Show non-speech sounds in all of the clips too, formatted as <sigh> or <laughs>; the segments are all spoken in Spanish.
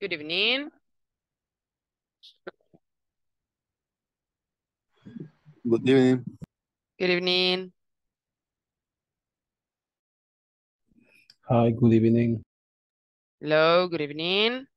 Good evening. Good evening. Good evening. Hi, good evening. Hello, good evening.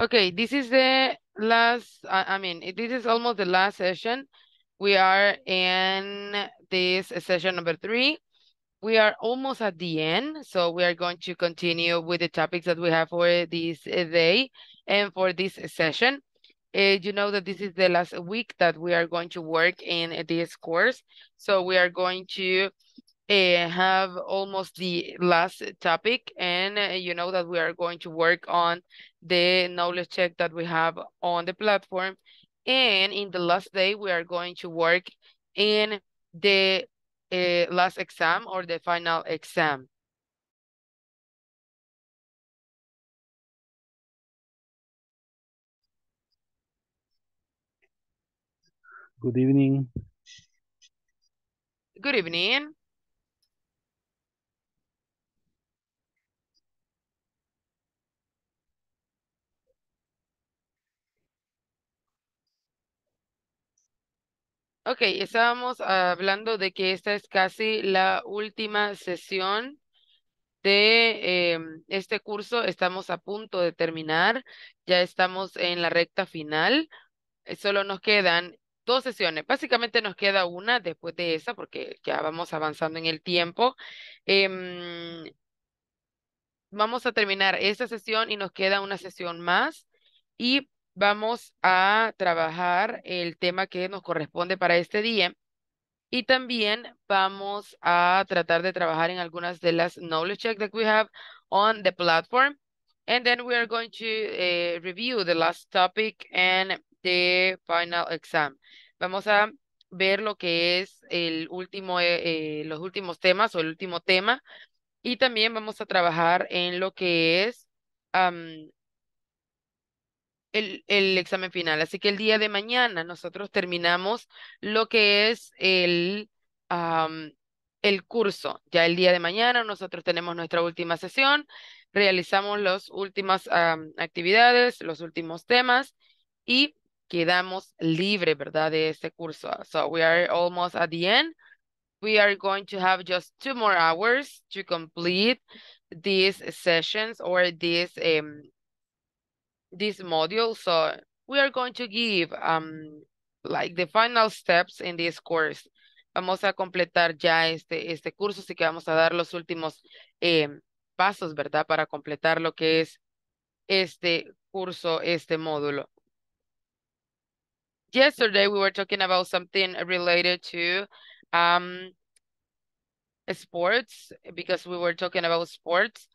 Okay, this is the last, I, mean, this is almost the last session. We are in this session number three. We are almost at the end, so we are going to continue with the topics that we have for this day and for this session. Uh, you know that this is the last week that we are going to work in this course, so we are going to uh, have almost the last topic and uh, you know that we are going to work on the knowledge check that we have on the platform and in the last day we are going to work in the uh, last exam or the final exam. Good evening. Good evening. Ok, estábamos hablando de que esta es casi la última sesión de em, este curso. Estamos a punto de terminar, ya estamos en la recta final. Eh, Solo nos quedan dos sesiones. Básicamente nos queda una después de esa porque ya vamos avanzando en el tiempo. Em, vamos a terminar esta sesión y nos queda una sesión más y vamos a trabajar el tema que nos corresponde para este día. Y también vamos a tratar de trabajar en algunas de las knowledge checks that we have on the platform. And then we are going to eh, review the last topic and the final exam. Vamos a ver lo que es el último, eh, eh, los últimos temas o el último tema. Y también vamos a trabajar en lo que es am, el, el examen final. Así que el día de mañana nosotros terminamos lo que es el, am, el curso. Ya el día de mañana nosotros tenemos nuestra última sesión, realizamos las últimas am, actividades, los últimos temas y quedamos libre, ¿verdad? De este curso. So we are almost at the end. We are going to have just two more hours to complete these sessions or these um, this module. So we are going to give um like the final steps in this course. Vamos a completar ya este, este curso, así que vamos a dar los últimos eh, pasos, ¿verdad? Para completar lo que es este curso, este módulo. Yesterday we were talking about something related to um sports because we were talking about sports.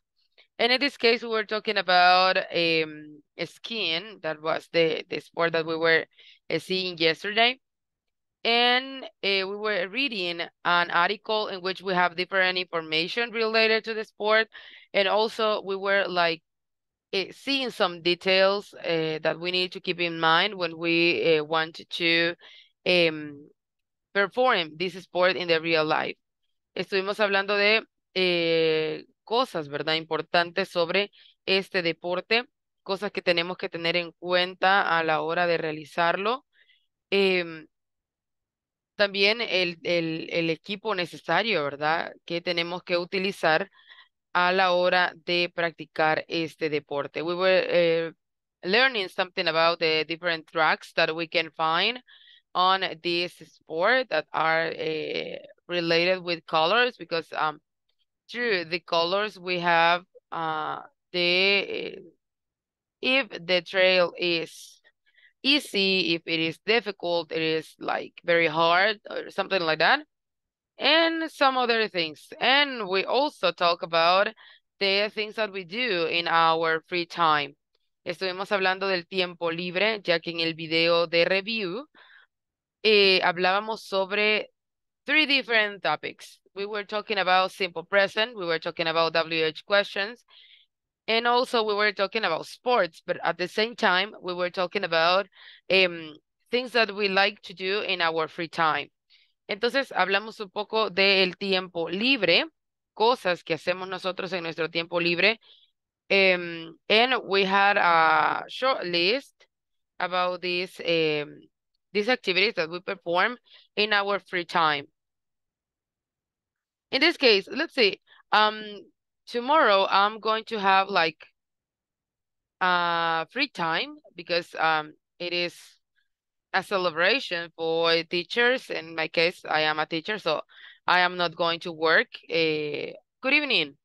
And in this case, we were talking about um, skiing. That was the, the sport that we were uh, seeing yesterday. And uh, we were reading an article in which we have different information related to the sport. And also we were like uh, seeing some details that we need to keep in mind when we want to um, perform this sport in the real life. Estuvimos hablando de cosas, ¿verdad? Importantes sobre este deporte, cosas que tenemos que tener en cuenta a la hora de realizarlo. Em, también el, el, el equipo necesario, ¿verdad? Que tenemos que utilizar a la hora de practicar este deporte. We were eh, learning something about the different tracks that we can find on this sport that are uh, related with colors because um, through the colors we have uh, the if the trail is easy, if it is difficult, it is like very hard or something like that. And some other things. And we also talk about the things that we do in our free time. Estuvimos hablando del tiempo libre, ya que en el video de review eh, hablábamos sobre three different topics. We were talking about simple present, we were talking about WH questions, and also we were talking about sports, but at the same time, we were talking about um, things that we like to do in our free time. Entonces, hablamos un poco del tiempo libre, cosas que hacemos nosotros en nuestro tiempo libre. Um, and we had a short list about these, um, these activities that we perform in our free time. In this case, let's see. Um, tomorrow I'm going to have like uh free time because um it is a celebration for teachers. In my case, I am a teacher, so I am not going to work. Uh, good evening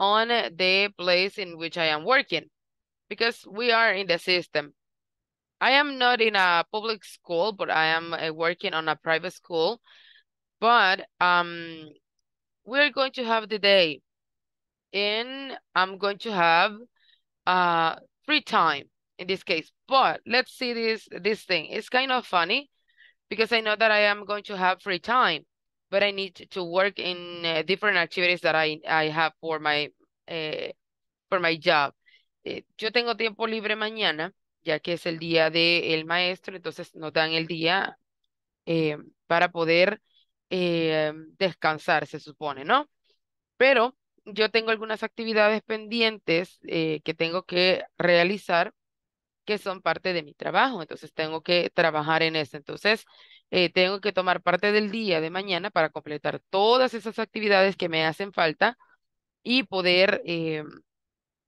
on the place in which I am working because we are in the system. I am not in a public school, but I am uh, working on a private school. But um, we're going to have the day and I'm going to have uh free time in this case. But let's see this this thing. It's kind of funny because I know that I am going to have free time, but I need to work in uh, different activities that I I have for my uh, for my job. Eh, yo tengo tiempo libre mañana, ya que es el día del maestro, entonces nos dan el día eh, para poder eh, descansar, se supone, ¿no? Pero yo tengo algunas actividades pendientes eh, que tengo que realizar que son parte de mi trabajo, entonces tengo que trabajar en eso. Entonces, eh, tengo que tomar parte del día de mañana para completar todas esas actividades que me hacen falta y poder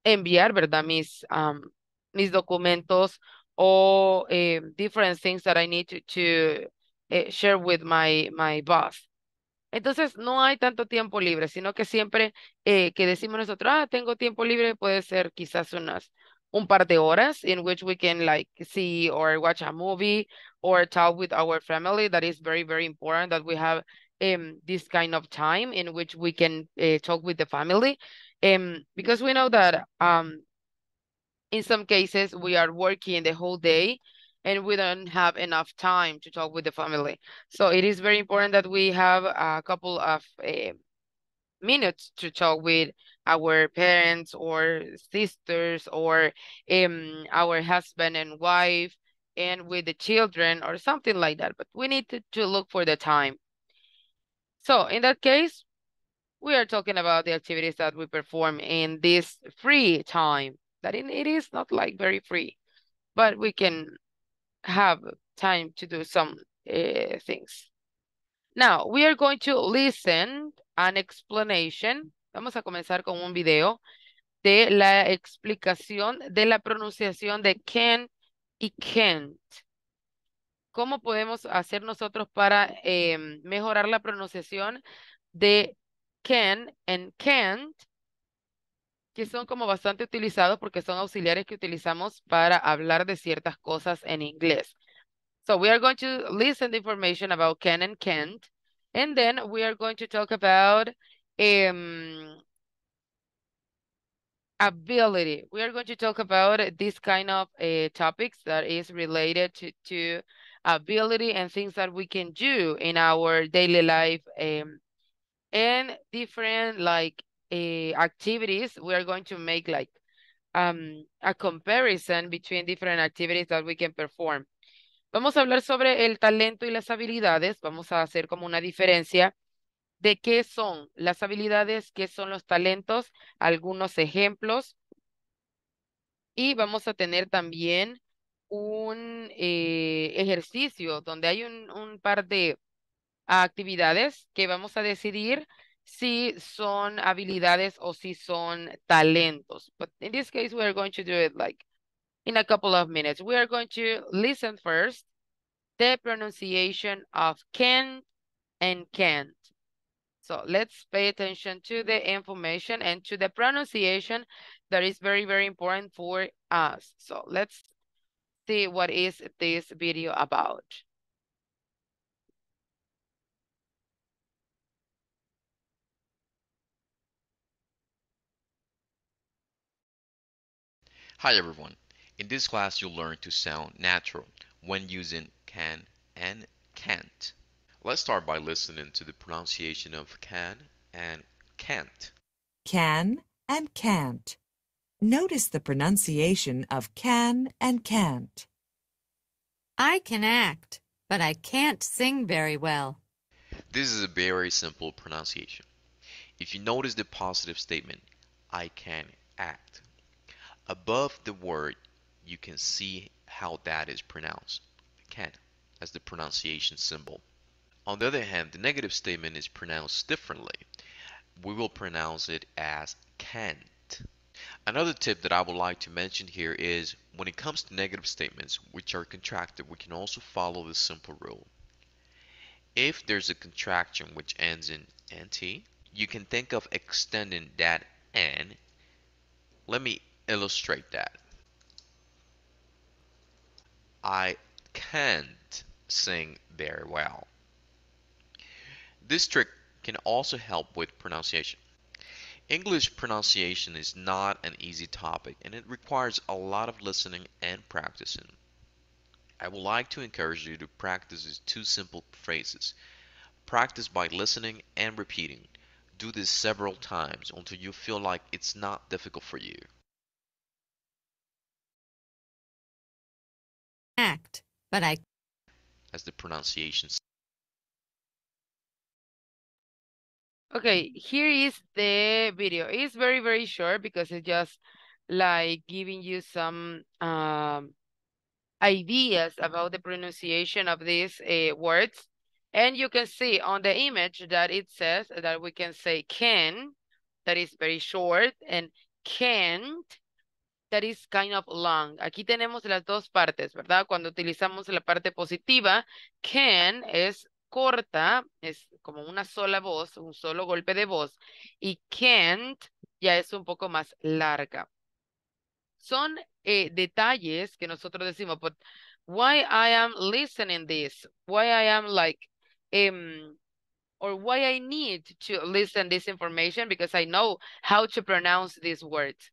enviar, ¿verdad? Mis, um, mis documentos o different things that I need to eh, share with my, my boss. Entonces, no hay tanto tiempo libre, sino que siempre eh, que decimos nosotros, ah, tengo tiempo libre, puede ser quizás unas un par de horas in which we can like see or watch a movie or talk with our family. That is very, very important that we have um, this kind of time in which we can uh, talk with the family. Um, because we know that um, in some cases we are working the whole day and we don't have enough time to talk with the family. So it is very important that we have a couple of uh, minutes to talk with our parents or sisters or um, our husband and wife and with the children or something like that. But we need to, to look for the time. So in that case, we are talking about the activities that we perform in this free time. That it is not like very free, but we can have time to do some uh, things. Now, we are going to listen an explanation. Vamos a comenzar con un video de la explicación de la pronunciación de can y can't. ¿Cómo podemos hacer nosotros para eh, mejorar la pronunciación de can and can't? Que son como bastante utilizados porque son auxiliares que utilizamos para hablar de ciertas cosas en inglés. So we are going to listen the information about can and can't, and then we are going to talk about um, ability. We are going to talk about this kind of uh, topics that is related to, to ability and things that we can do in our daily life um, and different like uh, activities. We are going to make like um, a comparison between different activities that we can perform. Vamos a hablar sobre el talento y las habilidades. Vamos a hacer como una diferencia de qué son las habilidades, qué son los talentos, algunos ejemplos. Y vamos a tener también un eh, ejercicio donde hay un, un par de actividades que vamos a decidir si son habilidades o si son talentos. But in this case, we are going to do it like in a couple of minutes. We are going to listen first the pronunciation of can and can't. So let's pay attention to the information and to the pronunciation that is very, very important for us. So let's see what is this video about. Hi everyone. In this class you'll learn to sound natural when using can and can't. Let's start by listening to the pronunciation of can and can't. Can and can't. Notice the pronunciation of can and can't. I can act, but I can't sing very well. This is a very simple pronunciation. If you notice the positive statement, I can act, above the word you can see how that is pronounced, can, as the pronunciation symbol. On the other hand, the negative statement is pronounced differently. We will pronounce it as can't. Another tip that I would like to mention here is when it comes to negative statements which are contracted, we can also follow this simple rule. If there's a contraction which ends in nt, you can think of extending that n. Let me illustrate that. I can't sing very well. This trick can also help with pronunciation. English pronunciation is not an easy topic and it requires a lot of listening and practicing. I would like to encourage you to practice these two simple phrases. Practice by listening and repeating. Do this several times until you feel like it's not difficult for you. Act, but I As the pronunciation Okay, here is the video. It's very, very short because it's just like giving you some um, ideas about the pronunciation of these uh, words. And you can see on the image that it says that we can say can, that is very short, and can't, that is kind of long. Aquí tenemos las dos partes, ¿verdad? Cuando utilizamos la parte positiva, can es corta, es como una sola voz, un solo golpe de voz, y can't ya es un poco más larga. Son eh, detalles que nosotros decimos, but why I am listening this, why I am like, um, or why I need to listen this information because I know how to pronounce these words.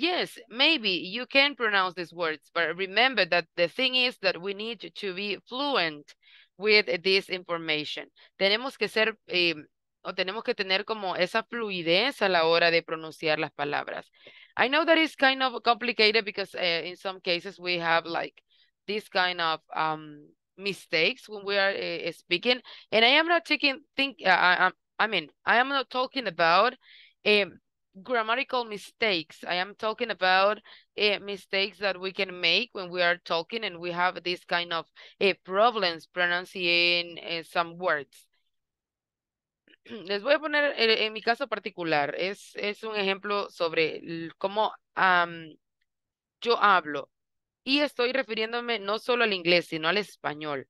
Yes, maybe you can pronounce these words, but remember that the thing is that we need to be fluent with this information. Tenemos que ser, eh, o tenemos que tener como esa fluidez a la hora de pronunciar las palabras. I know that is kind of complicated because uh, in some cases we have like this kind of um, mistakes when we are uh, speaking. And I am not taking, think, uh, I, I mean, I am not talking about um, grammatical mistakes. I am talking about uh, mistakes that we can make when we are talking and we have this kind of uh, problems pronouncing uh, some words. <clears throat> Les voy a poner en mi caso particular, es, es un ejemplo sobre cómo yo hablo y estoy refiriéndome no solo al inglés, sino al español.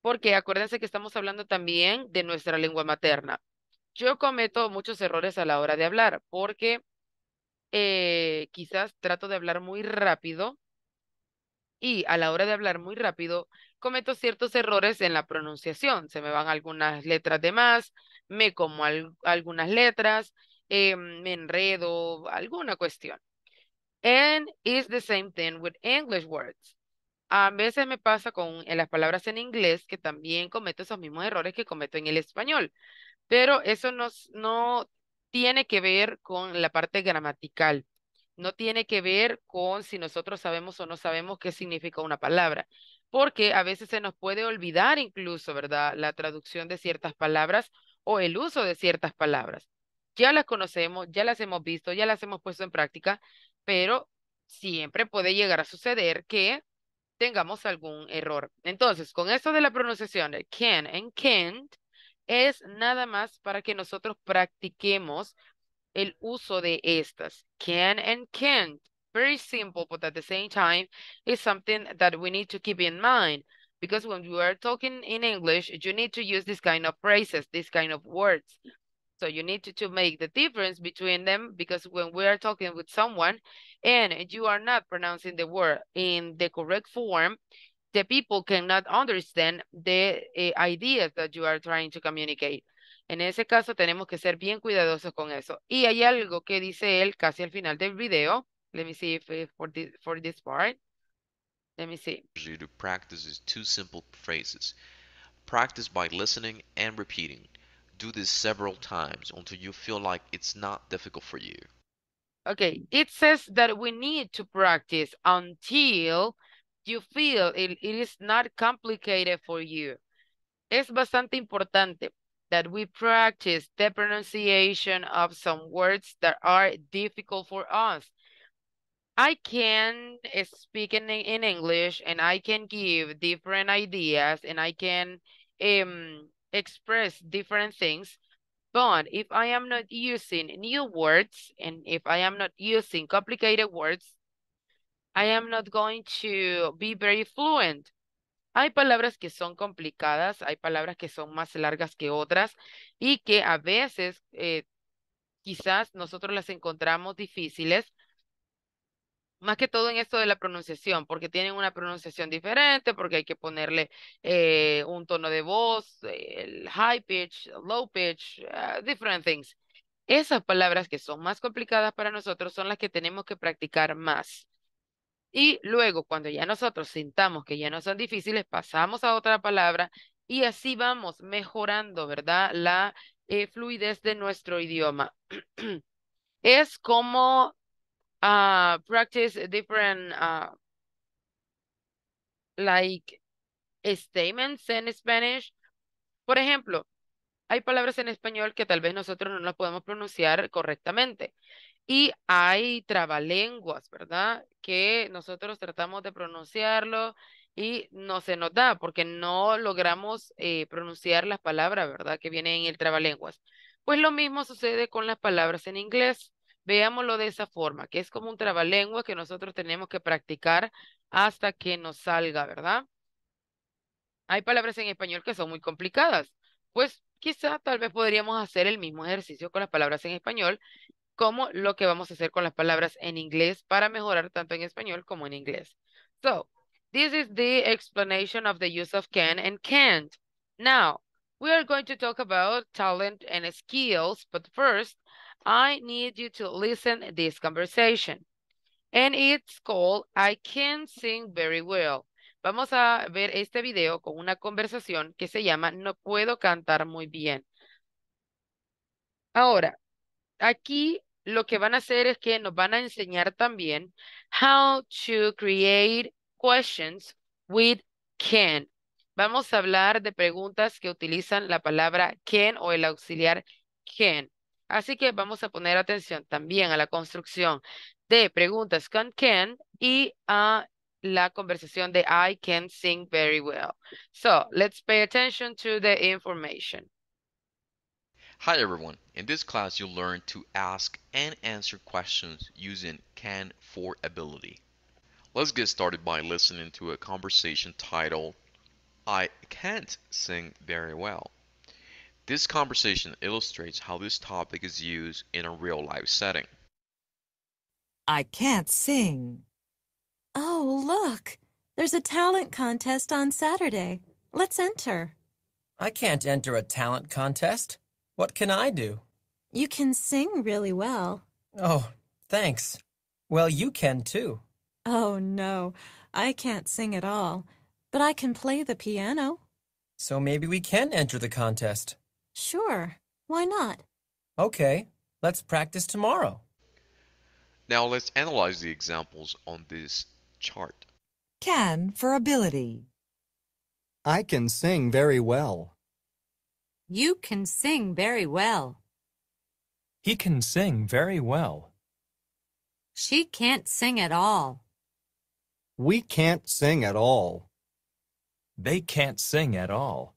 Porque acuérdense que estamos hablando también de nuestra lengua materna yo cometo muchos errores a la hora de hablar porque eh, quizás trato de hablar muy rápido y a la hora de hablar muy rápido cometo ciertos errores en la pronunciación. Se me van algunas letras de más, me como algunas letras, eh, me enredo, alguna cuestión. And it's the same thing with English words. A veces me pasa con las palabras en inglés que también cometo esos mismos errores que cometo en el español. Pero eso no tiene que ver con la parte gramatical. No tiene que ver con si nosotros sabemos o no sabemos qué significa una palabra. Porque a veces se nos puede olvidar incluso, ¿verdad? La traducción de ciertas palabras o el uso de ciertas palabras. Ya las conocemos, ya las hemos visto, ya las hemos puesto en práctica, pero siempre puede llegar a suceder que tengamos algún error. Entonces, con esto de la pronunciación de can and can't, es nada más para que nosotros practiquemos el uso de estas. Can and can't. Very simple, but at the same time, it's something that we need to keep in mind. Because when you are talking in English, you need to use this kind of phrases, this kind of words. So you need to, to make the difference between them because when we are talking with someone and you are not pronouncing the word in the correct form, the people cannot understand the uh, ideas that you are trying to communicate. En ese caso tenemos que ser bien cuidadosos con eso. Y hay algo que dice él casi al final del video. Let me see if, if for, this, for this part. Let me see. you to practice is two simple phrases. Practice by listening and repeating. Do this several times until you feel like it's not difficult for you. Okay, it says that we need to practice until you feel it, it is not complicated for you. Es bastante importante that we practice the pronunciation of some words that are difficult for us. I can speak in, in English and I can give different ideas and I can um, express different things. But if I am not using new words and if I am not using complicated words, I am not going to be very fluent. Hay palabras que son complicadas, hay palabras que son más largas que otras y que a veces eh, quizás nosotros las encontramos difíciles, más que todo en esto de la pronunciación, porque tienen una pronunciación diferente, porque hay que ponerle eh, un tono de voz, el high pitch, low pitch, uh, different things. Esas palabras que son más complicadas para nosotros son las que tenemos que practicar más. Y luego, cuando ya nosotros sintamos que ya no son difíciles, pasamos a otra palabra y así vamos mejorando, ¿verdad? La eh, fluidez de nuestro idioma. <clears throat> es como uh, practice different uh, like statements in Spanish. Por ejemplo, hay palabras en español que tal vez nosotros no las podemos pronunciar correctamente. Y hay trabalenguas, ¿verdad? Que nosotros tratamos de pronunciarlo y no se nos da porque no logramos eh, pronunciar las palabras, ¿verdad? Que vienen en el trabalenguas. Pues lo mismo sucede con las palabras en inglés. Veámoslo de esa forma, que es como un trabalengua que nosotros tenemos que practicar hasta que nos salga, ¿verdad? Hay palabras en español que son muy complicadas. Pues quizá tal vez podríamos hacer el mismo ejercicio con las palabras en español como lo que vamos a hacer con las palabras en inglés para mejorar tanto en español como en inglés. So, this is the explanation of the use of can and can't. Now, we are going to talk about talent and skills, but first, I need you to listen this conversation. And it's called I Can Sing Very Well. Vamos a ver este video con una conversación que se llama No puedo cantar muy bien. Ahora, aquí lo que van a hacer es que nos van a enseñar también how to create questions with can. Vamos a hablar de preguntas que utilizan la palabra can o el auxiliar can. Así que vamos a poner atención también a la construcción de preguntas con can y a la conversación de I can sing very well. So let's pay attention to the information. Hi everyone, in this class you'll learn to ask and answer questions using can for ability. Let's get started by listening to a conversation titled I can't sing very well. This conversation illustrates how this topic is used in a real life setting. I can't sing. Oh, look! There's a talent contest on Saturday. Let's enter. I can't enter a talent contest. What can I do? You can sing really well. Oh, thanks. Well, you can too. Oh, no. I can't sing at all. But I can play the piano. So maybe we can enter the contest. Sure. Why not? Okay, let's practice tomorrow. Now let's analyze the examples on this chart. Can for ability. I can sing very well. You can sing very well. He can sing very well. She can't sing at all. We can't sing at all. They can't sing at all.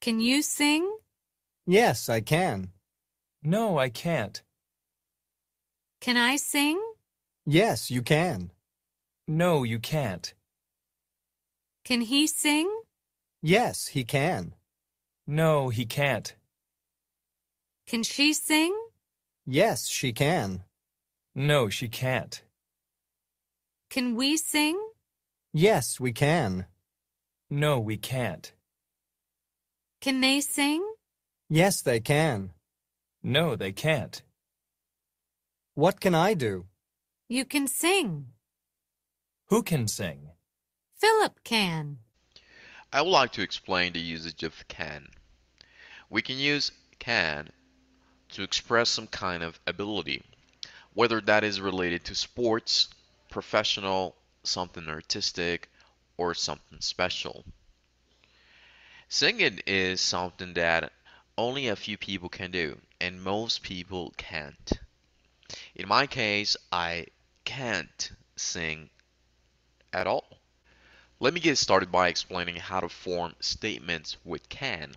Can you sing? Yes, I can. No, I can't. Can I sing? Yes, you can. No, you can't. Can he sing? Yes, he can. No, he can't. Can she sing? Yes, she can. No, she can't. Can we sing? Yes, we can. No, we can't. Can they sing? Yes, they can. No, they can't. What can I do? You can sing. Who can sing? Philip can. I would like to explain the usage of can. We can use can to express some kind of ability, whether that is related to sports, professional, something artistic, or something special. Singing is something that only a few people can do, and most people can't. In my case, I can't sing at all. Let me get started by explaining how to form statements with can.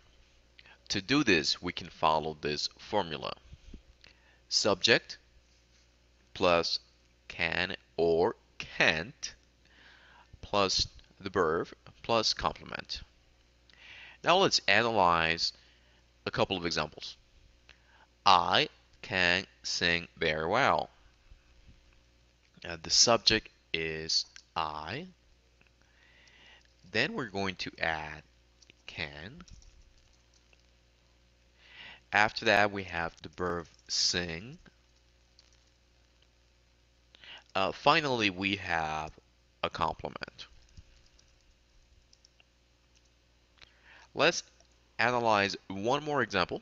To do this, we can follow this formula. Subject plus can or can't plus the verb plus complement. Now let's analyze a couple of examples. I can sing very well. Uh, the subject is I. Then we're going to add can. After that, we have the verb sing. Uh, finally, we have a complement. Let's analyze one more example.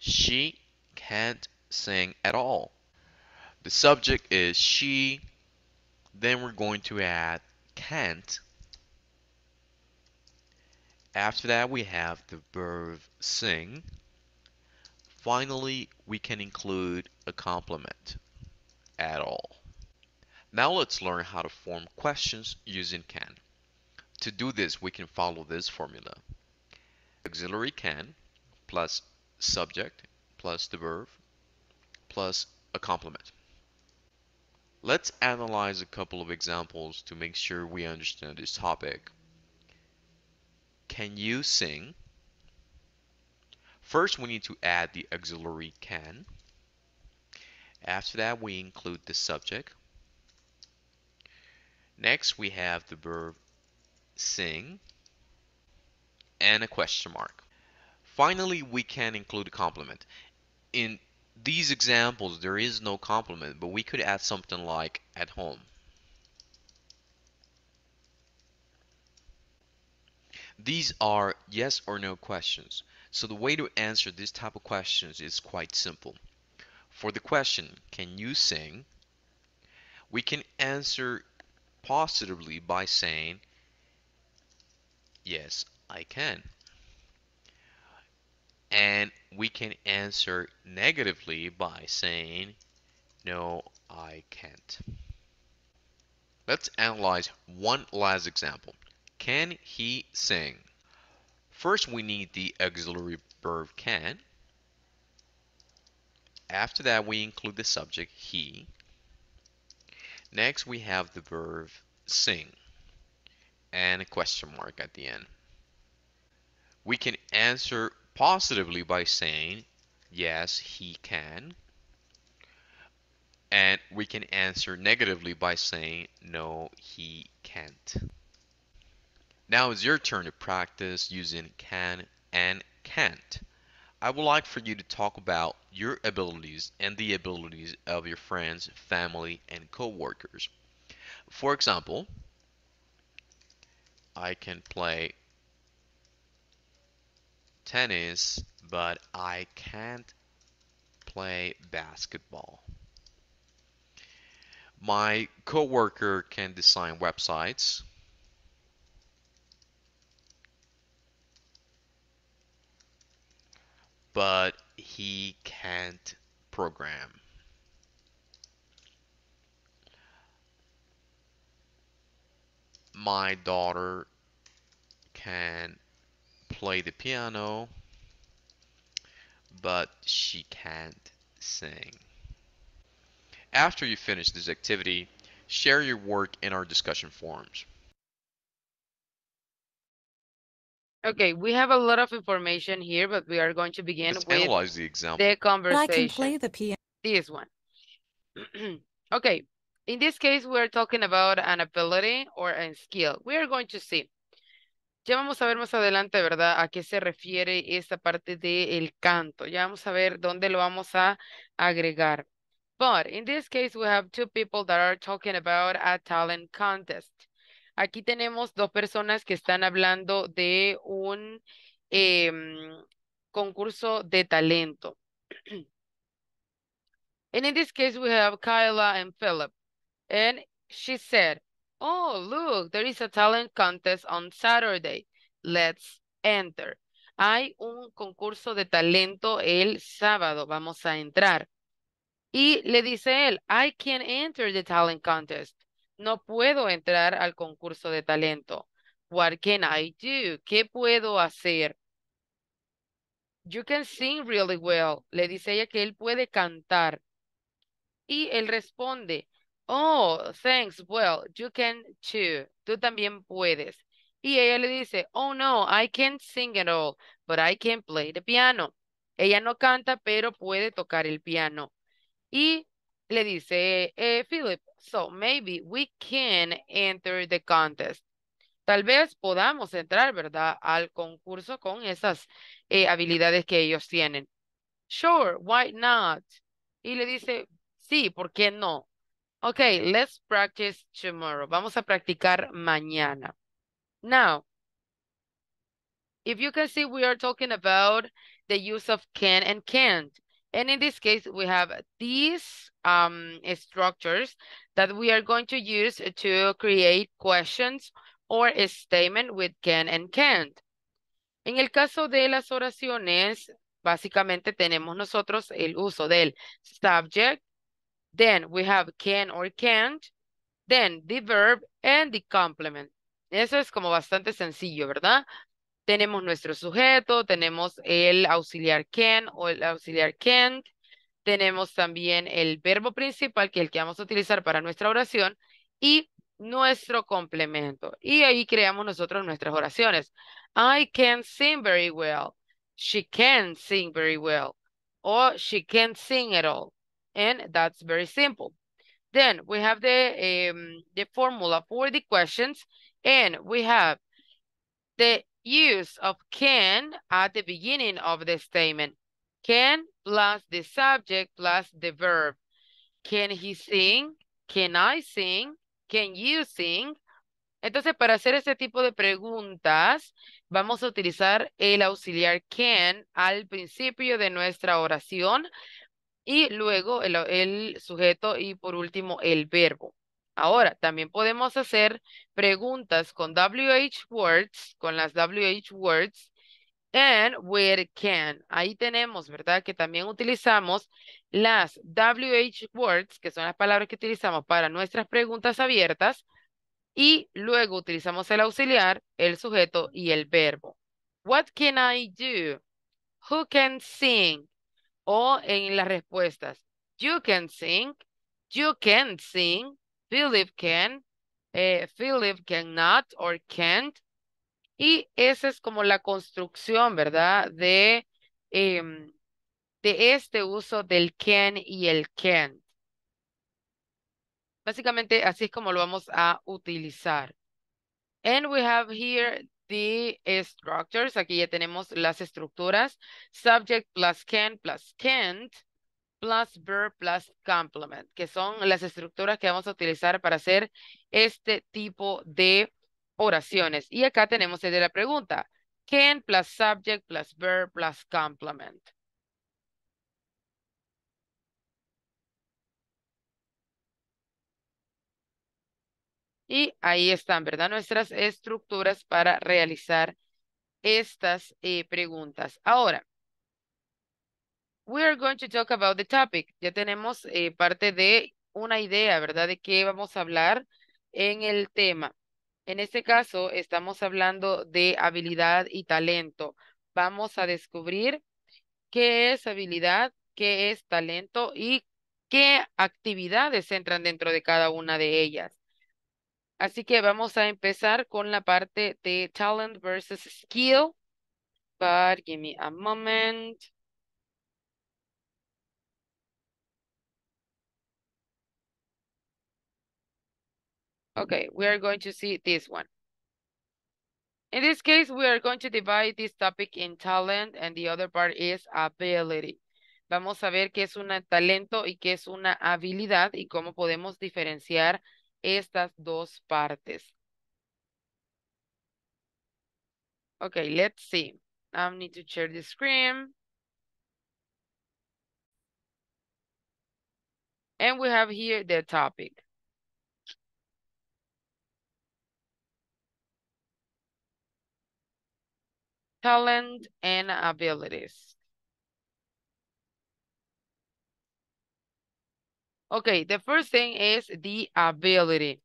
She can't sing at all. The subject is she. Then we're going to add can't. After that, we have the verb sing. Finally, we can include a complement at all. Now let's learn how to form questions using can. To do this, we can follow this formula. Auxiliary can plus subject plus the verb plus a complement. Let's analyze a couple of examples to make sure we understand this topic. Can you sing? First, we need to add the auxiliary can. After that, we include the subject. Next, we have the verb sing and a question mark. Finally, we can include a complement. In these examples, there is no complement, but we could add something like at home. These are yes or no questions. So the way to answer this type of questions is quite simple. For the question, can you sing? We can answer positively by saying, yes, I can. And we can answer negatively by saying, no, I can't. Let's analyze one last example. Can he sing? First, we need the auxiliary verb can. After that, we include the subject he. Next, we have the verb sing and a question mark at the end. We can answer positively by saying, yes, he can. And we can answer negatively by saying, no, he can't. Now it's your turn to practice using can and can't. I would like for you to talk about your abilities and the abilities of your friends, family, and co-workers. For example, I can play tennis, but I can't play basketball. My coworker can design websites. But he can't program. My daughter can play the piano, but she can't sing. After you finish this activity, share your work in our discussion forums. Okay, we have a lot of information here, but we are going to begin Let's with analyze the example. the But I can play the piano. This one. <clears throat> okay, in this case, we're talking about an ability or a skill. We are going to see. Ya vamos a ver más adelante, ¿verdad? A qué se refiere esta parte del canto. Ya vamos a ver dónde lo vamos a agregar. But in this case, we have two people that are talking about a talent contest. Aquí tenemos dos personas que están hablando de un em, concurso de talento. <clears throat> And in this case, we have Kyla and Philip. And she said, Oh, look, there is a talent contest on Saturday. Let's enter. Hay un concurso de talento el sábado. Vamos a entrar. Y le dice él, I can't enter the talent contest. No puedo entrar al concurso de talento. What can I do? ¿Qué puedo hacer? You can sing really well. Le dice ella que él puede cantar. Y él responde, oh, thanks, well, you can too. Tú también puedes. Y ella le dice, oh no, I can't sing at all, but I can play the piano. Ella no canta, pero puede tocar el piano. Y le dice, eh, Philip, so maybe we can enter the contest. Tal vez podamos entrar, ¿verdad? Al concurso con esas eh, habilidades que ellos tienen. Sure, why not? Y le dice, sí, ¿por qué no? Okay, let's practice tomorrow. Vamos a practicar mañana. Now, if you can see, we are talking about the use of can and can't. And in this case, we have these um, structures that we are going to use to create questions or a statement with can and can't. En el caso de las oraciones, básicamente tenemos nosotros el uso del subject, then we have can or can't, then the verb and the complement. Eso es como bastante sencillo, ¿verdad? Tenemos nuestro sujeto, tenemos el auxiliar can o el auxiliar can't, tenemos también el verbo principal, que es el que vamos a utilizar para nuestra oración, y nuestro complemento. Y ahí creamos nosotros nuestras oraciones. I can sing very well. She can sing very well. Or she can't sing at all. And that's very simple. Then we have the, um, the formula for the questions. And we have the use of can at the beginning of the statement. Can plus the subject plus the verb. Can he sing? Can I sing? Can you sing? Entonces, para hacer este tipo de preguntas, vamos a utilizar el auxiliar can al principio de nuestra oración y luego el, el sujeto y por último el verbo. Ahora, también podemos hacer preguntas con WH words, con las WH words, and with can. Ahí tenemos, ¿verdad? Que también utilizamos las WH words, que son las palabras que utilizamos para nuestras preguntas abiertas, y luego utilizamos el auxiliar, el sujeto y el verbo. What can I do? Who can sing? O en las respuestas, you can sing, you can sing, Philip can, eh, Philip cannot or can't. Y esa es como la construcción, ¿verdad? De, em, de este uso del can y el can't. Básicamente así es como lo vamos a utilizar. And we have here the structures. Aquí ya tenemos las estructuras. Subject plus can plus can't plus verb plus complement, que son las estructuras que vamos a utilizar para hacer este tipo de oraciones. Y acá tenemos el de la pregunta. Can plus subject plus verb plus complement. Y ahí están, ¿verdad? Nuestras estructuras para realizar estas eh, preguntas. Ahora, we are going to talk about the topic. Ya tenemos eh, parte de una idea, ¿verdad? De qué vamos a hablar en el tema. En este caso, estamos hablando de habilidad y talento. Vamos a descubrir qué es habilidad, qué es talento y qué actividades entran dentro de cada una de ellas. Así que vamos a empezar con la parte de talent versus skill. But give me a moment. Okay, we are going to see this one. In this case, we are going to divide this topic in talent and the other part is ability. Vamos a ver qué es un talento y qué es una habilidad y cómo podemos diferenciar estas dos partes. Okay, let's see. I need to share the screen. And we have here the topic. Talent and abilities. Okay, the first thing is the ability.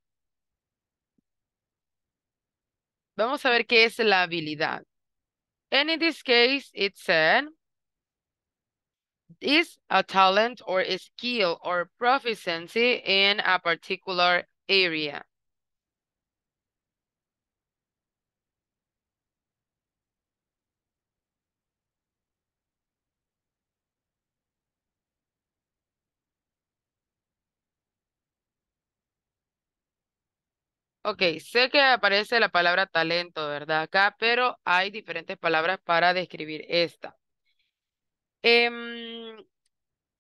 Vamos a ver qué es la habilidad. And in this case, it said, is a talent or a skill or proficiency in a particular area. Ok, sé que aparece la palabra talento, ¿verdad? Acá, pero hay diferentes palabras para describir esta. Em,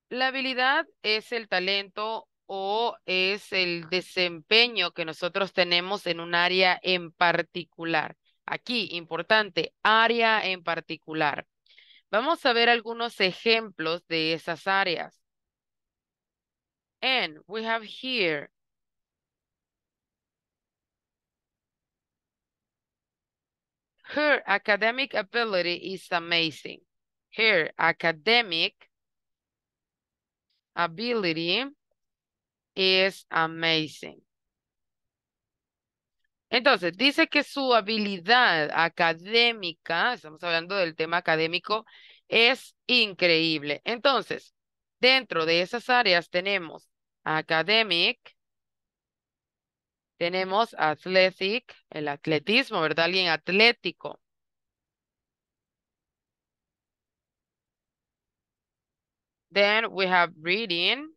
la habilidad es el talento o es el desempeño que nosotros tenemos en un área en particular. Aquí, importante, área en particular. Vamos a ver algunos ejemplos de esas áreas. And we have here Her academic ability is amazing. Her academic ability is amazing. Entonces, dice que su habilidad académica, estamos hablando del tema académico, es increíble. Entonces, dentro de esas áreas tenemos academic, tenemos athletic, el atletismo, ¿verdad? Alguien atlético. Then we have reading.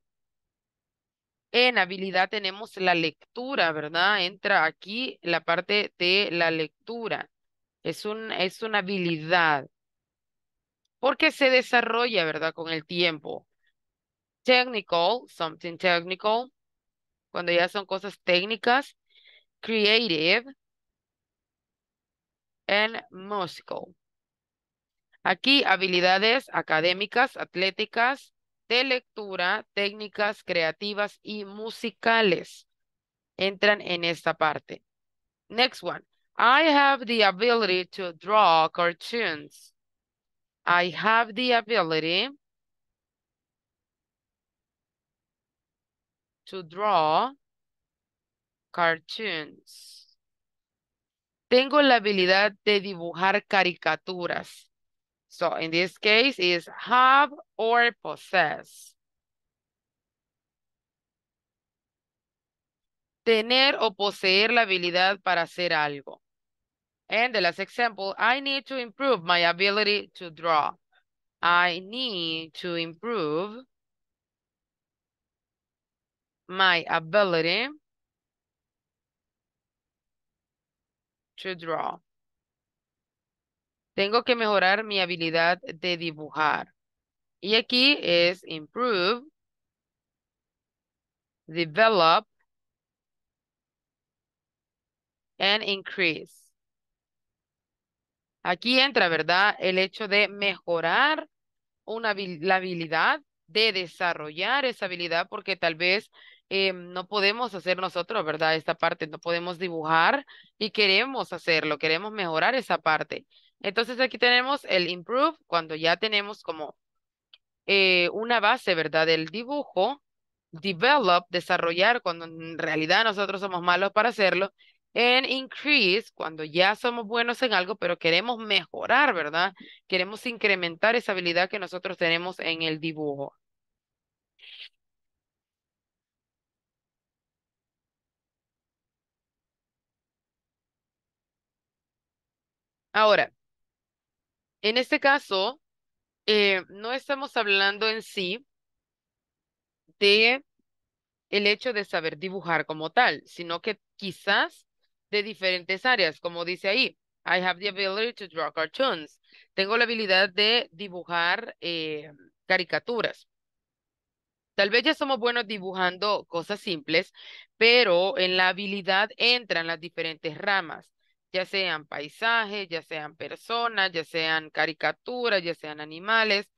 En habilidad tenemos la lectura, ¿verdad? Entra aquí la parte de la lectura. Es, un, es una habilidad. Porque se desarrolla, ¿verdad? Con el tiempo. Technical, something technical cuando ya son cosas técnicas, creative, and musical. Aquí habilidades académicas, atléticas, de lectura, técnicas, creativas y musicales entran en esta parte. Next one. I have the ability to draw cartoons. I have the ability to draw cartoons. Tengo la habilidad de dibujar caricaturas. So in this case is have or possess. Tener o poseer la habilidad para hacer algo. And the last example, I need to improve my ability to draw. I need to improve my ability to draw. Tengo que mejorar mi habilidad de dibujar. Y aquí es improve, develop, and increase. Aquí entra, ¿verdad? El hecho de mejorar una, la habilidad de desarrollar esa habilidad porque tal vez eh, no podemos hacer nosotros, ¿verdad? Esta parte, no podemos dibujar y queremos hacerlo, queremos mejorar esa parte. Entonces aquí tenemos el improve, cuando ya tenemos como eh, una base, ¿verdad? Del dibujo, develop, desarrollar, cuando en realidad nosotros somos malos para hacerlo, And increase, cuando ya somos buenos en algo, pero queremos mejorar, ¿verdad? Queremos incrementar esa habilidad que nosotros tenemos en el dibujo. Ahora, en este caso, eh, no estamos hablando en sí de el hecho de saber dibujar como tal, sino que quizás de diferentes áreas, como dice ahí, I have the ability to draw cartoons. Tengo la habilidad de dibujar eh, caricaturas. Tal vez ya somos buenos dibujando cosas simples, pero en la habilidad entran las diferentes ramas, ya sean paisajes, ya sean personas, ya sean caricaturas, ya sean animales,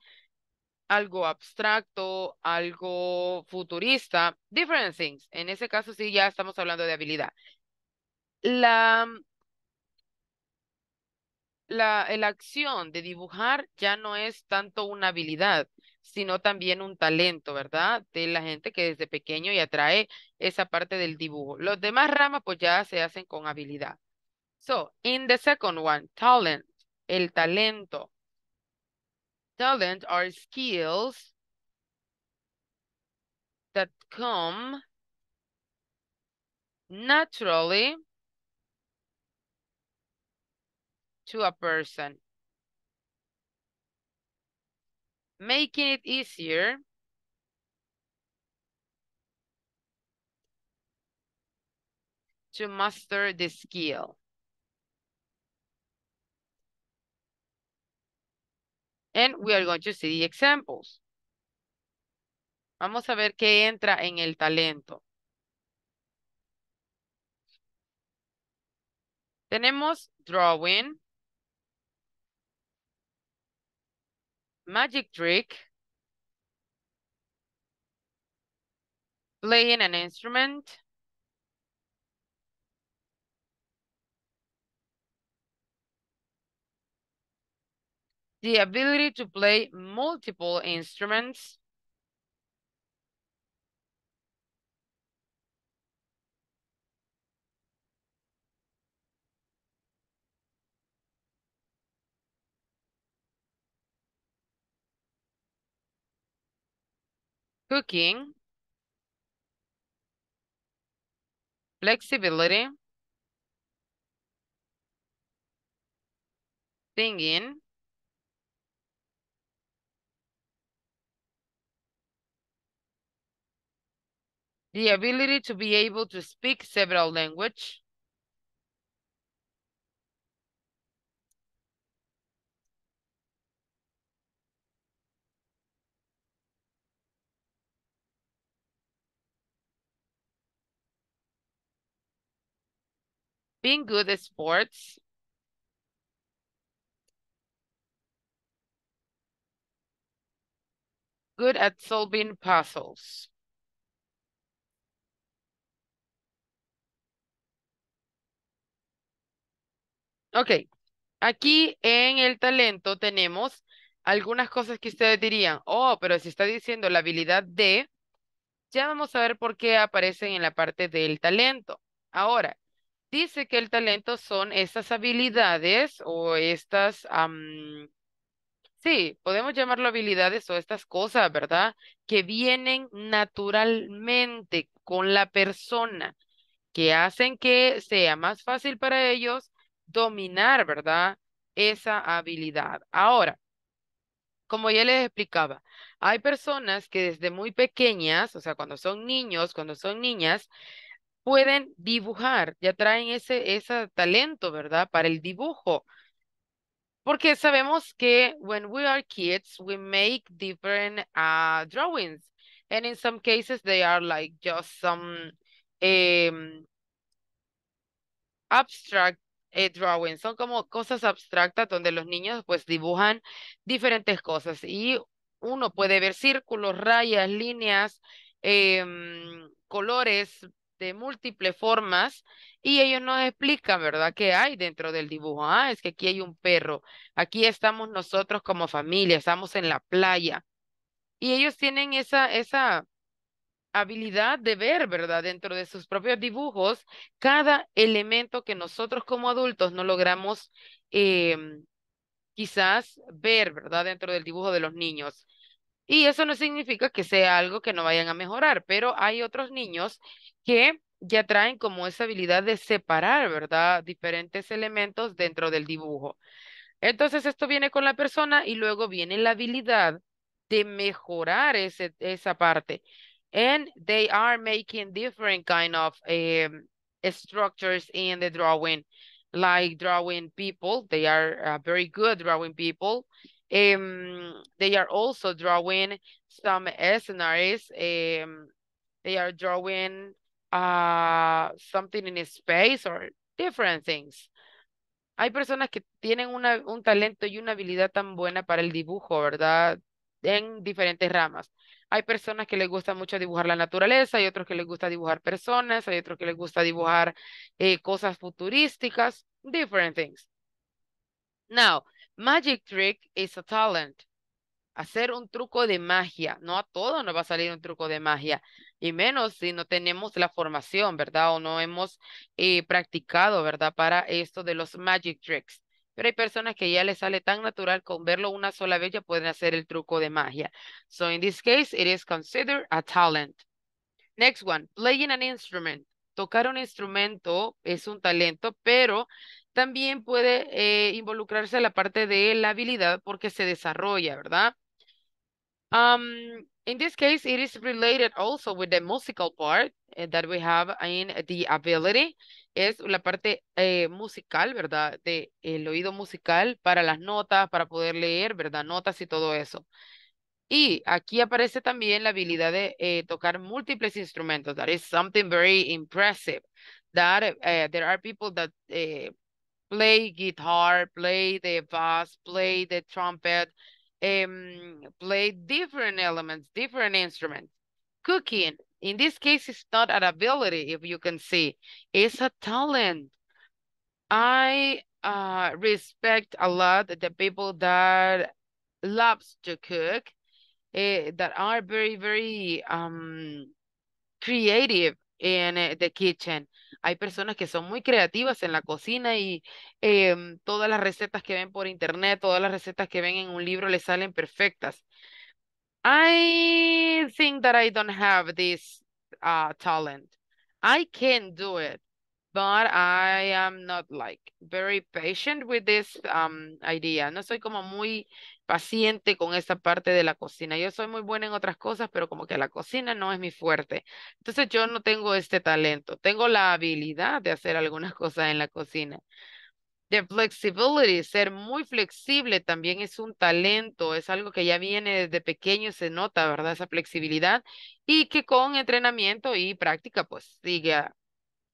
algo abstracto, algo futurista, different things. En ese caso sí ya estamos hablando de habilidad. La, la, la acción de dibujar ya no es tanto una habilidad, sino también un talento, ¿verdad? De la gente que desde pequeño ya trae esa parte del dibujo. Los demás ramas pues ya se hacen con habilidad. So, in the second one, talent, el talento. Talent are skills that come naturally to a person. Making it easier to master the skill. And we are going to see the examples. Vamos a ver qué entra en el talento. Tenemos drawing, magic trick, playing an instrument, the ability to play multiple instruments, cooking, flexibility, singing, the ability to be able to speak several language, being good at sports, good at solving puzzles. Ok, aquí en el talento tenemos algunas cosas que ustedes dirían, oh, pero si está diciendo la habilidad de, ya vamos a ver por qué aparecen en la parte del talento. Ahora, dice que el talento son estas habilidades o estas, sí, podemos llamarlo habilidades o estas cosas, ¿verdad? Que vienen naturalmente con la persona, que hacen que sea más fácil para ellos dominar, ¿verdad? Esa habilidad. Ahora, como ya les explicaba, hay personas que desde muy pequeñas, o sea, cuando son niños, cuando son niñas, pueden dibujar, ya traen ese, ese talento, ¿verdad? Para el dibujo. Porque sabemos que when we are kids, we make different uh, drawings. And in some cases, they are like just some um, abstract eh, drawing. Son como cosas abstractas donde los niños pues dibujan diferentes cosas y uno puede ver círculos, rayas, líneas, em, colores de múltiples formas y ellos nos explican, ¿verdad? ¿Qué hay dentro del dibujo? Ah, es que aquí hay un perro, aquí estamos nosotros como familia, estamos en la playa. Y ellos tienen esa, esa habilidad de ver, ¿verdad? Dentro de sus propios dibujos, cada elemento que nosotros como adultos no logramos em, quizás ver, ¿verdad? Dentro del dibujo de los niños. Y eso no significa que sea algo que no vayan a mejorar, pero hay otros niños que ya traen como esa habilidad de separar, ¿verdad? Diferentes elementos dentro del dibujo. Entonces esto viene con la persona y luego viene la habilidad de mejorar ese, esa parte. And they are making different kind of um, structures in the drawing, like drawing people. They are uh, very good drawing people. Um, they are also drawing some scenarios. Um, they are drawing uh, something in space or different things. Hay personas que tienen una, un talento y una habilidad tan buena para el dibujo, ¿verdad? En diferentes ramas. Hay personas que les gusta mucho dibujar la naturaleza, hay otros que les gusta dibujar personas, hay otros que les gusta dibujar eh, cosas futurísticas, different things. Now, magic trick is a talent. Hacer un truco de magia. No a todos nos va a salir un truco de magia. Y menos si no tenemos la formación, ¿verdad? O no hemos eh, practicado, ¿verdad? Para esto de los magic tricks. Pero hay personas que ya les sale tan natural con verlo una sola vez ya pueden hacer el truco de magia. So in this case, it is considered a talent. Next one, playing an instrument. Tocar un instrumento es un talento, pero también puede eh, involucrarse la parte de la habilidad porque se desarrolla, ¿verdad? Um, in this case, it is related also with the musical part uh, that we have in the ability. Es la parte eh, musical, ¿verdad? El oído musical para las notas, para poder leer, ¿verdad? Notas y todo eso. Y aquí aparece también la habilidad de eh, tocar múltiples instrumentos. That is something very impressive. That there are people that play guitar, play the bass, play the trumpet, um, play different elements, different instruments. Cooking, in this case, it's not an ability, if you can see. It's a talent. I uh, respect a lot the people that loves to cook, uh, that are very, very um, creative in uh, the kitchen. Hay personas que son muy creativas en la cocina y eh, todas las recetas que ven por internet, todas las recetas que ven en un libro les salen perfectas. I think that I don't have this uh, talent. I can do it, but I am not like very patient with this um, idea. No soy como muy paciente con esa parte de la cocina. Yo soy muy buena en otras cosas, pero como que la cocina no es mi fuerte. Entonces yo no tengo este talento. Tengo la habilidad de hacer algunas <laughs> cosas en la cocina. The flexibility, ser muy flexible también es un talento, es algo que ya viene desde pequeño, se nota, ¿verdad? Esa flexibilidad y que con entrenamiento y práctica pues sigue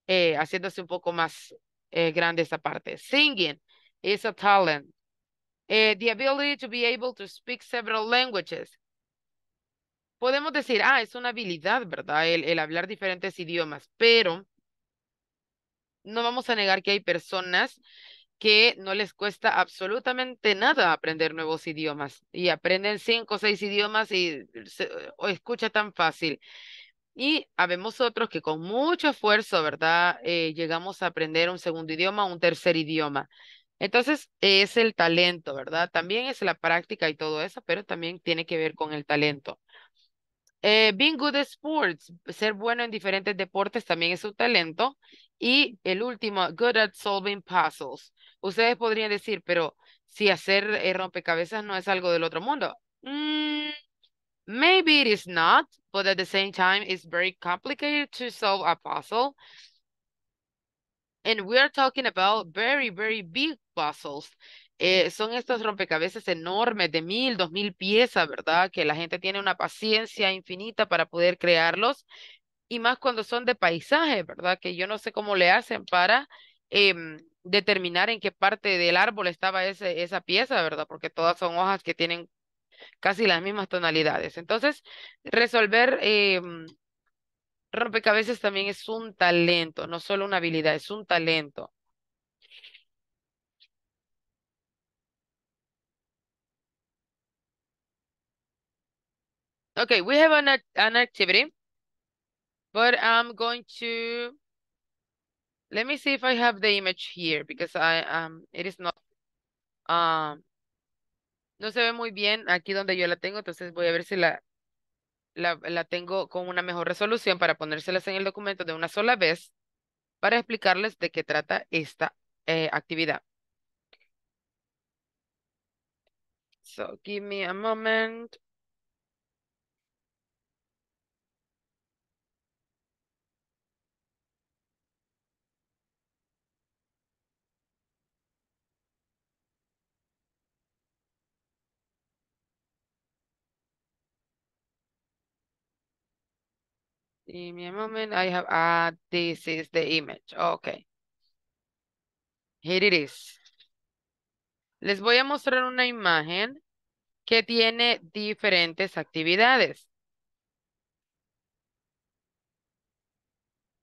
eh, haciéndose un poco más eh, grande esa parte. Singing is a talent. Eh, the ability to be able to speak several languages. Podemos decir, ah, es una habilidad, ¿verdad? El, el hablar diferentes idiomas, pero no vamos a negar que hay personas que no les cuesta absolutamente nada aprender nuevos idiomas y aprenden cinco o seis idiomas y se, o escucha tan fácil. Y habemos otros que con mucho esfuerzo, ¿verdad? Eh, llegamos a aprender un segundo idioma, un tercer idioma. Entonces, es el talento, ¿verdad? También es la práctica y todo eso, pero también tiene que ver con el talento. Eh, being good at sports, ser bueno en diferentes deportes también es un talento. Y el último, good at solving puzzles. Ustedes podrían decir, pero si hacer eh, rompecabezas no es algo del otro mundo. Maybe it is not, but at the same time, it's very complicated to solve a puzzle. And we are talking about very, very big puzzles. Eh, son estos rompecabezas enormes de mil, dos mil piezas, ¿verdad? Que la gente tiene una paciencia infinita para poder crearlos. Y más cuando son de paisaje, ¿verdad? Que yo no sé cómo le hacen para em, determinar en qué parte del árbol estaba ese, esa pieza, ¿verdad? Porque todas son hojas que tienen casi las mismas tonalidades. Entonces, resolver em, rompecabezas también es un talento, no solo una habilidad, es un talento. Okay, we have an, an activity, but I'm going to, let me see if I have the image here, because I, um, it is not, um, no se ve muy bien aquí donde yo la tengo, entonces voy a ver si la, la, la tengo con una mejor resolución para ponérselas en el documento de una sola vez para explicarles de qué trata esta eh, actividad. So give me a moment. Give me a moment. I have, ah, this is the image. Okay. Here it is. Les voy a mostrar una imagen que tiene diferentes actividades.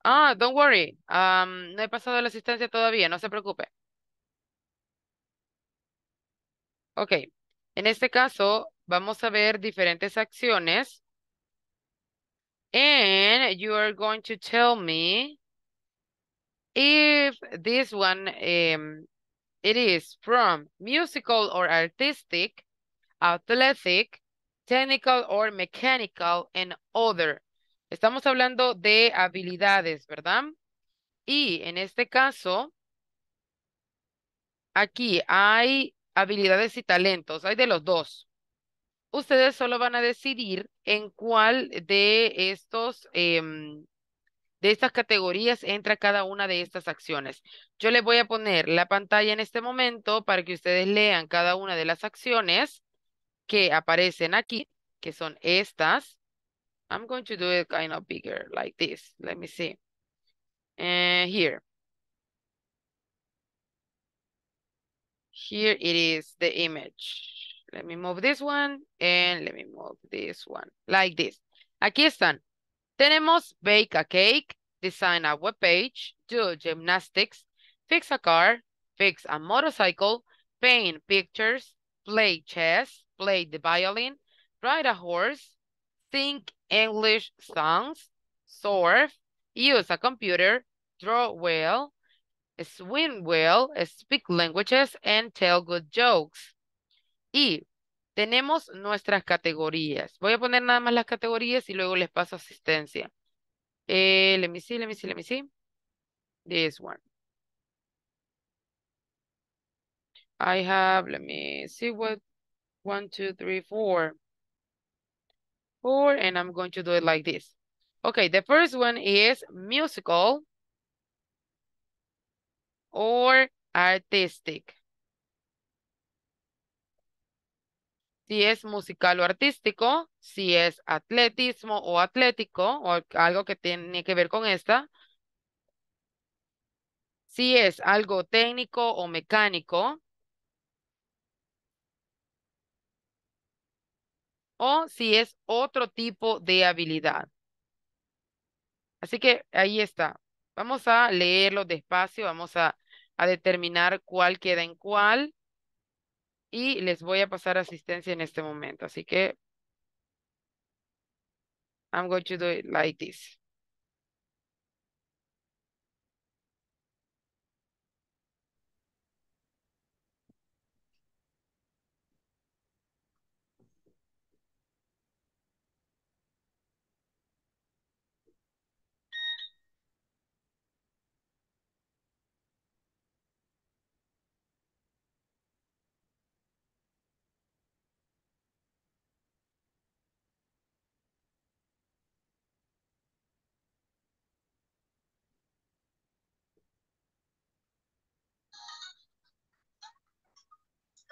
Ah, don't worry. Um, no he pasado la asistencia todavía, no se preocupe. Ok. En este caso, vamos a ver diferentes acciones. And you are going to tell me if this one, um, it is from musical or artistic, athletic, technical or mechanical, and other. Estamos hablando de habilidades, ¿verdad? Y en este caso, aquí hay habilidades y talentos, hay de los dos. Ustedes solo van a decidir en cuál de estos, em, de estas categorías entra cada una de estas acciones. Yo les voy a poner la pantalla en este momento para que ustedes lean cada una de las acciones que aparecen aquí, que son estas. I'm going to do it kind of bigger, like this. Let me see. And here. Here it is, the image. Let me move this one and let me move this one, like this. Aquí están. Tenemos bake a cake, design a web page, do gymnastics, fix a car, fix a motorcycle, paint pictures, play chess, play the violin, ride a horse, sing English songs, surf, use a computer, draw well, swim well, speak languages, and tell good jokes. Y tenemos nuestras categorías. Voy a poner nada más las categorías y luego les paso asistencia. Eh, let me see, let me see, let me see. This one. I have, let me see what, one, two, three, four. Four, and I'm going to do it like this. Okay, the first one is musical or artistic. Si es musical o artístico, si es atletismo o atlético, o algo que tiene que ver con esta, si es algo técnico o mecánico, o si es otro tipo de habilidad. Así que ahí está. Vamos a leerlo despacio, vamos a, a determinar cuál queda en cuál y les voy a pasar asistencia en este momento. Así que I'm going to do it like this.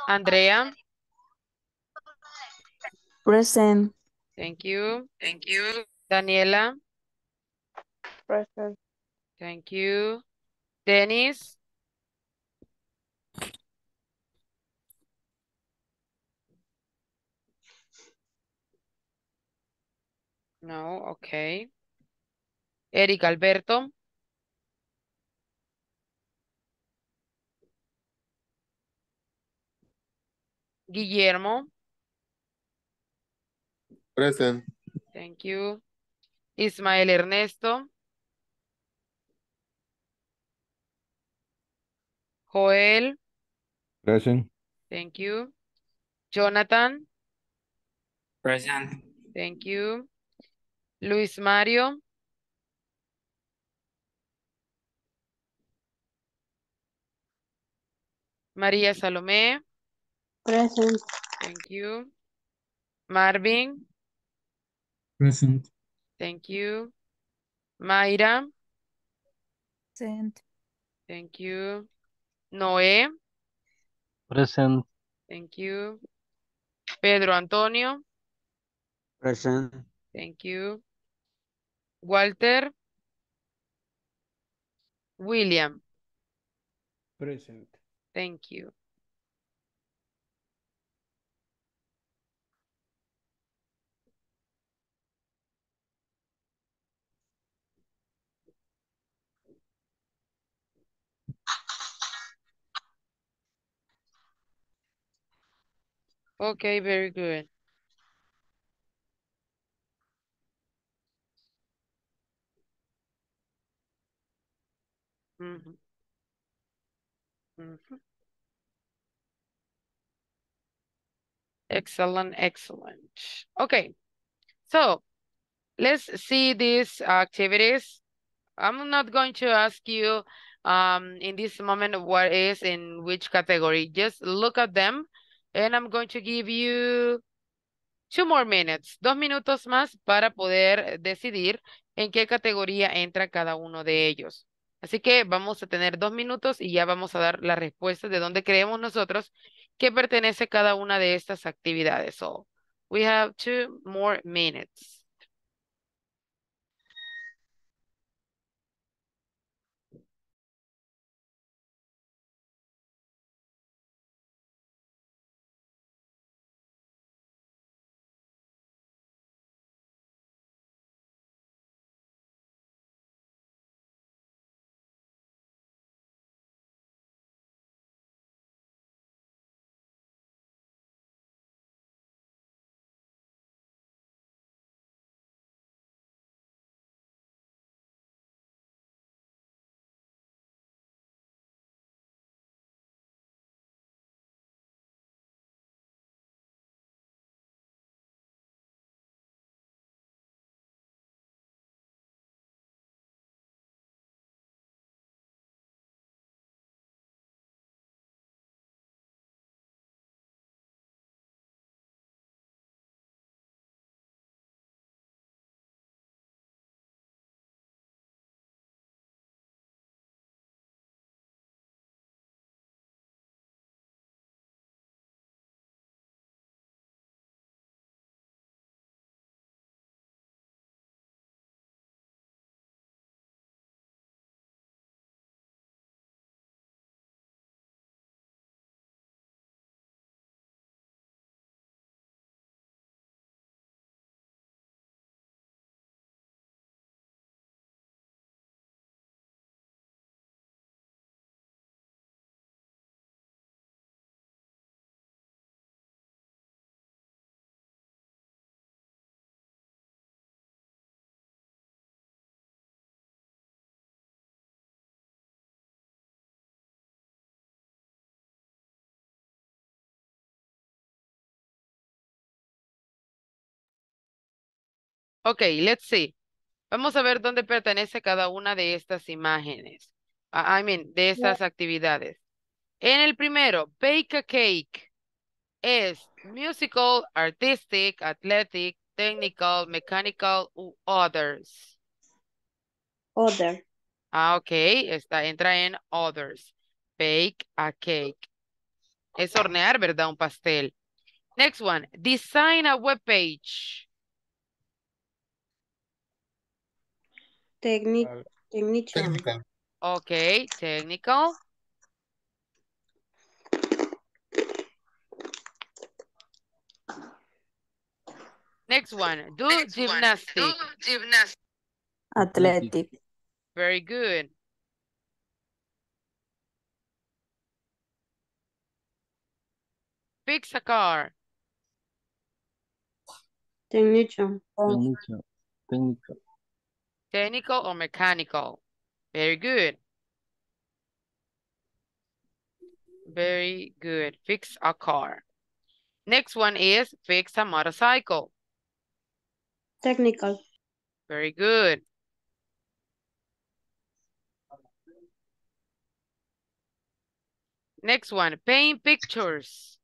Andrea. Present. Thank you. Thank you. Daniela. Present. Thank you. Dennis. No, okay. Eric Alberto. Guillermo. Present. Thank you. Ismael Ernesto. Joel. Present. Thank you. Jonathan. Present. Thank you. Luis Mario. María Salomé. Present. Thank you. Marvin. Present. Thank you. Mayra. Present. Thank you. Noé. Present. Thank you. Pedro Antonio. Present. Thank you. Walter. William. Present. Thank you. Okay, very good. Mhm. Mhm. Excellent, excellent. Okay, so let's see these activities. I'm not going to ask you um, in this moment what is in which category. Just look at them and I'm going to give you two more minutes, dos minutos más para poder decidir en qué categoría entra cada uno de ellos. Así que vamos a tener dos minutos y ya vamos a dar la respuesta de dónde creemos nosotros que pertenece cada una de estas actividades. So, we have two more minutes. Ok, let's see. Vamos a ver dónde pertenece cada una de estas imágenes. I mean, de estas actividades. En el primero, bake a cake. Es musical, artistic, athletic, technical, mechanical u others. Other. Ah, ok, está, entra en others. Bake a cake. Es hornear, ¿verdad? Un pastel. Next one, design a web page. Technic, technician. Technical. Ok, technical. Next one, do gymnastic. Athletic. Very good. Fix a car. Technician. Technical. Technical. Technical or mechanical. Very good. Very good. Fix a car. Next one is fix a motorcycle. Technical. Very good. Next one, paint pictures.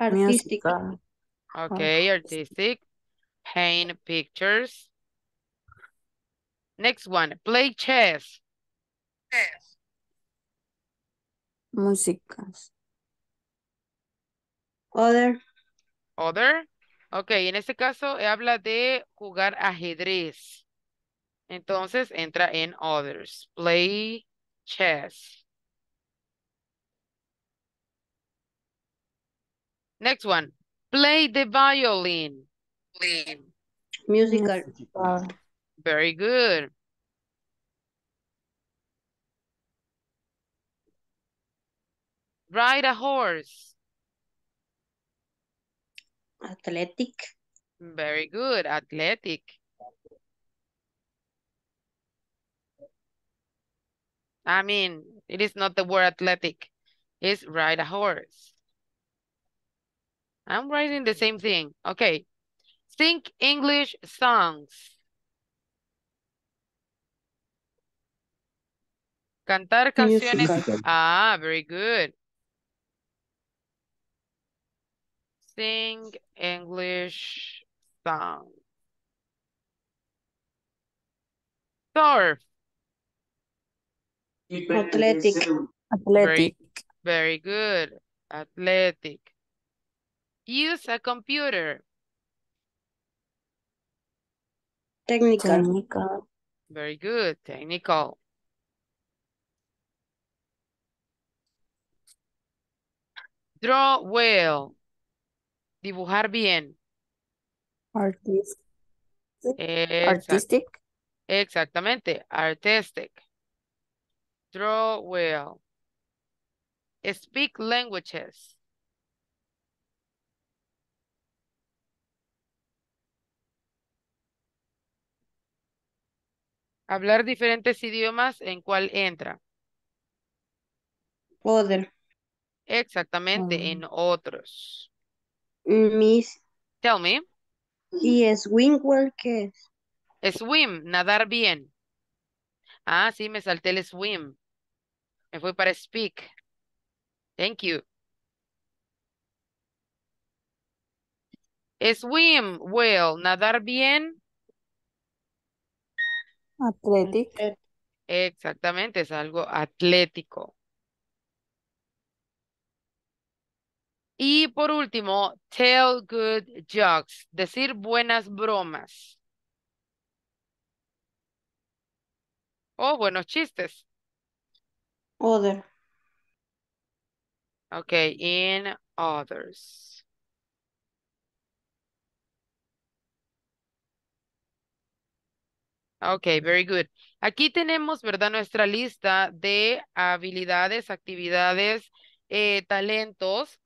Artistic. Okay, artistic. Paint pictures. Next one, play chess. Músicas. Other. Other. Ok, en este caso habla de jugar ajedrez. Entonces entra en others. Play chess. Next one. Play the violin. Musical. Very good. Ride a horse. Athletic. Very good. Athletic. I mean, it is not the word athletic. It's ride a horse. I'm writing the same thing. Okay. Sing English songs. Cantar canciones. Musical. Ah, very good. Sing English song. Surf. Athletic. Very, very good. Athletic. Use a computer. Technical. Very good. Technical. Draw well. Dibujar bien. Artist. Exact- Artistic. Exactamente. Artistic. Draw well. Speak languages. Hablar diferentes idiomas, ¿en cuál entra? Other. Exactamente, en otros. Miss. Tell me. ¿Y swimwear qué es? Swim, nadar bien. Ah, sí, me salté el swim. Me fui para speak. Thank you. Swim well, nadar bien. Athletic. Exactamente, es algo atlético. Y por último, tell good jokes, decir buenas bromas. O buenos chistes. Other. Okay, in others. Okay, very good. Aquí tenemos, ¿verdad? Nuestra lista de habilidades, actividades, eh, talentos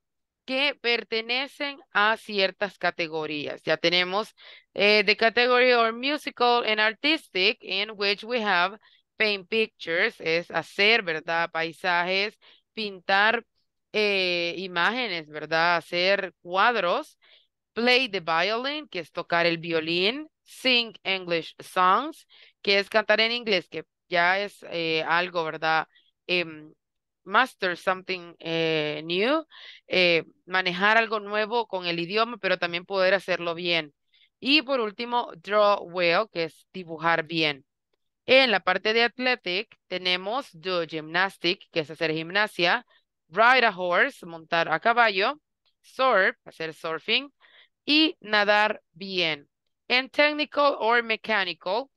que pertenecen a ciertas categorías. Ya tenemos eh, the category or musical and artistic in which we have paint pictures, es hacer, ¿verdad? Paisajes, pintar eh, imágenes, ¿verdad? Hacer cuadros. Play the violin, que es tocar el violín. Sing English songs, que es cantar en inglés, que ya es eh, algo, ¿verdad? Master something eh, new, eh, manejar algo nuevo con el idioma, pero también poder hacerlo bien. Y por último, draw well, que es dibujar bien. En la parte de athletic tenemos do gymnastic, que es hacer gimnasia, ride a horse, montar a caballo, surf, hacer surfing, y nadar bien. En technical or mechanical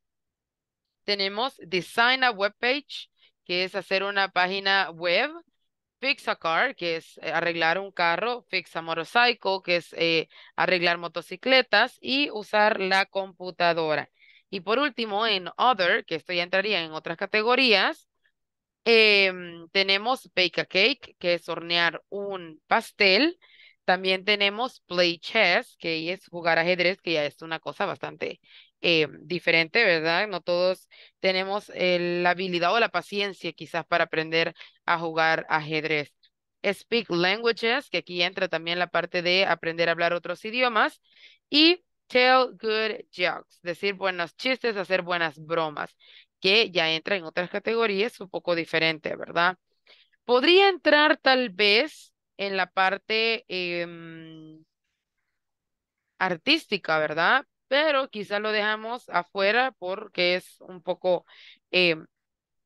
tenemos design a web page, que es hacer una página web, fix a car, que es eh, arreglar un carro, fix a motorcycle, que es eh, arreglar motocicletas y usar la computadora. Y por último, en other, que esto ya entraría en otras categorías, em, tenemos bake a cake, que es hornear un pastel. También tenemos play chess, que es jugar ajedrez, que ya es una cosa bastante eh, diferente, ¿verdad? No todos tenemos eh, la habilidad o la paciencia quizás para aprender a jugar ajedrez. Speak languages, que aquí entra también la parte de aprender a hablar otros idiomas. Y Tell good jokes. Decir buenos chistes, hacer buenas bromas. Que ya entra en otras categorías un poco diferente, ¿verdad? Podría entrar tal vez en la parte em, artística, ¿verdad? Pero quizá lo dejamos afuera porque es un poco em,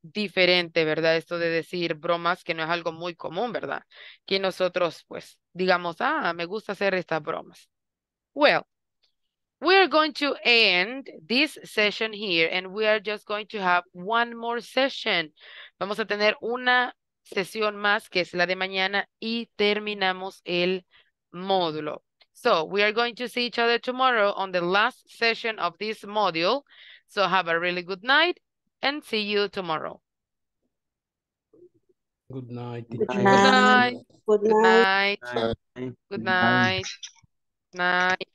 diferente, ¿verdad? Esto de decir bromas que no es algo muy común, ¿verdad? Que nosotros, pues, digamos, ah, me gusta hacer estas bromas. Well, we are going to end this session here and we are just going to have one more session. Vamos a tener una sesión más que es la de mañana y terminamos el módulo. So we are going to see each other tomorrow on the last session of this module. So have a really good night and see you tomorrow. Good night. Good night. Good night. night. Good Good night. night. Good night. Night.